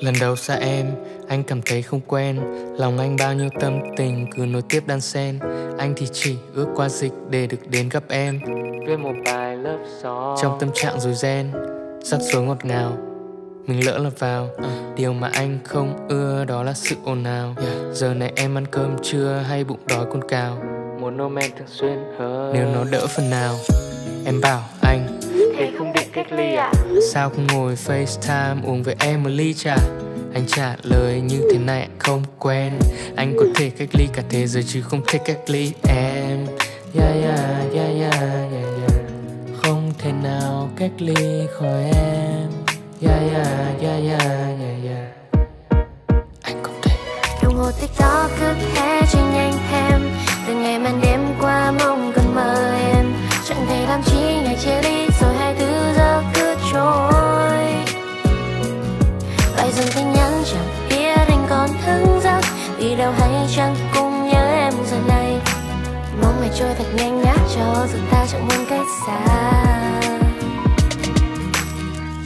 Lần đầu xa em, anh cảm thấy không quen. Lòng anh bao nhiêu tâm tình cứ nối tiếp đan xen. Anh thì chỉ ước qua dịch để được đến gặp em. Viết một bài lớp gió Trong tâm trạng rồi ren Sắc số ngọt ngào. Mình lỡ là vào. Uh. Điều mà anh không ưa đó là sự ồn ào. Yeah. Giờ này em ăn cơm trưa hay bụng đói con cào. Muốn ôm em thường xuyên hơn. Nếu nó đỡ phần nào Em bảo anh ly à? Sao không ngồi FaceTime uống với em một ly trà Anh trả lời như thế này, không quen. Anh có thể cách ly cả thế giới chứ không thể cách ly em. Yeah yeah yeah yeah yeah yeah Không thể nào cách ly khỏi em. Chẳng cùng nhớ em giờ này. Mong ngày trôi thật nhanh nhá cho dù ta chẳng muốn cách xa.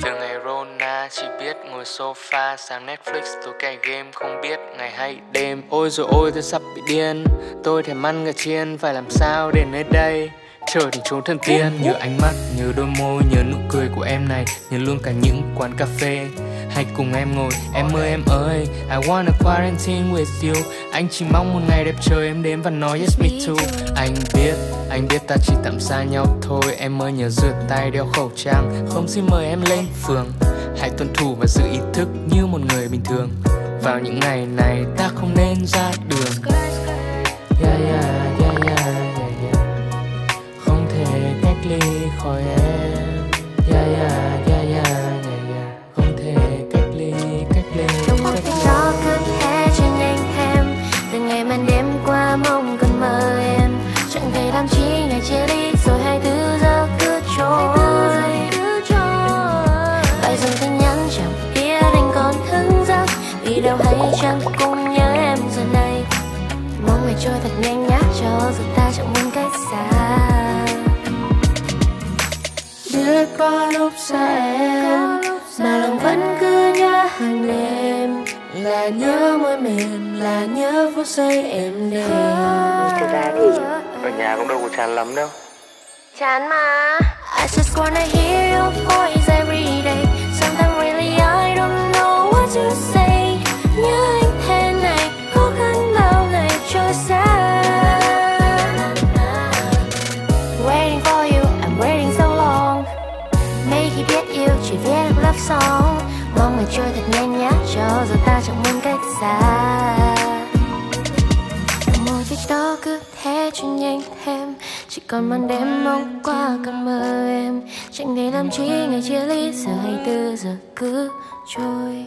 Từ ngày Rona chỉ biết ngồi sofa Sáng Netflix tối cày game không biết ngày hay đêm. Ôi rồi ôi tôi sắp bị điên. Tôi thèm ăn gà chiên phải làm sao để nơi đây? Trời thì trốn thần tiên Nhớ ánh mắt, nhớ đôi môi, nhớ nụ cười của em này Nhớ luôn cả những quán cà phê hãy cùng em ngồi, em ơi em ơi. I wanna quarantine with you. Anh chỉ mong một ngày đẹp trời em đến và nói yes me too. Anh biết, anh biết ta chỉ tạm xa nhau thôi. Em ơi nhớ rửa tay, đeo khẩu trang. Không xin mời em lên phường. Hãy tuân thủ và giữ ý thức như một người bình thường. Vào những ngày này ta không nên ra đường. Yeah yeah yeah yeah yeah yeah. Không thể cách ly khỏi em. Đâu hay chẳng cùng nhớ em giờ này. Mong ngày trôi thật nhanh nhá cho dù ta chẳng muốn cách xa. Biết có lúc xa em mà lòng vẫn cứ nhớ hàng đêm. Là nhớ môi mềm là nhớ phút giây em đêm Thực ra thì ở nhà cũng đâu có chán lắm đâu. Chán mà. I just wanna hear your voice ngày trôi thật nhanh nhé, cho dù ta chẳng muốn cách xa. Mỗi hồ đó cứ thế chuyển nhanh thêm Chỉ còn màn đêm mong qua cơn mơ em. Chẳng để làm chi ngày chia ly Giờ 24 giờ cứ trôi.